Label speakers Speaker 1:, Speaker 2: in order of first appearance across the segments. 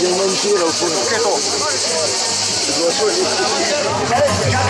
Speaker 1: a une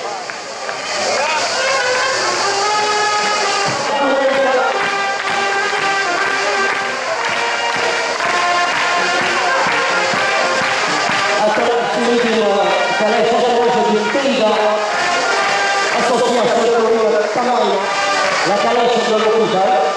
Speaker 1: La calor sobre puede cruzar.